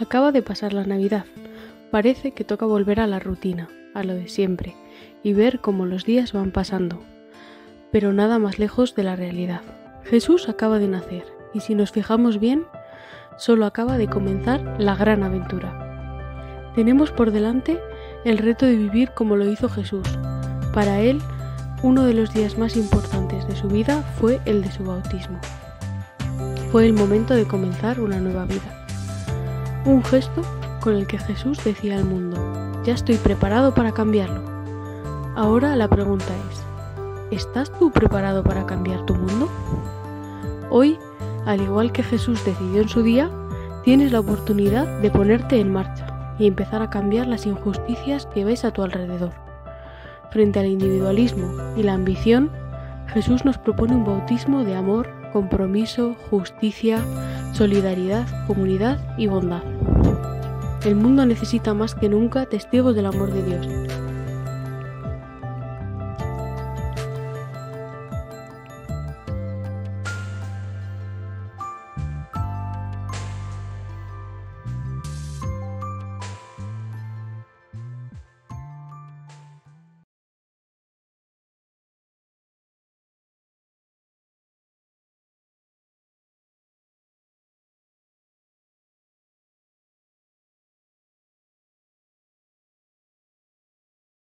Acaba de pasar la Navidad. Parece que toca volver a la rutina, a lo de siempre, y ver cómo los días van pasando. Pero nada más lejos de la realidad. Jesús acaba de nacer, y si nos fijamos bien, solo acaba de comenzar la gran aventura. Tenemos por delante el reto de vivir como lo hizo Jesús. Para él, uno de los días más importantes de su vida fue el de su bautismo. Fue el momento de comenzar una nueva vida. Un gesto con el que Jesús decía al mundo, ya estoy preparado para cambiarlo. Ahora la pregunta es, ¿estás tú preparado para cambiar tu mundo? Hoy, al igual que Jesús decidió en su día, tienes la oportunidad de ponerte en marcha y empezar a cambiar las injusticias que ves a tu alrededor. Frente al individualismo y la ambición, Jesús nos propone un bautismo de amor, compromiso, justicia, solidaridad, comunidad y bondad. El mundo necesita más que nunca testigos del amor de Dios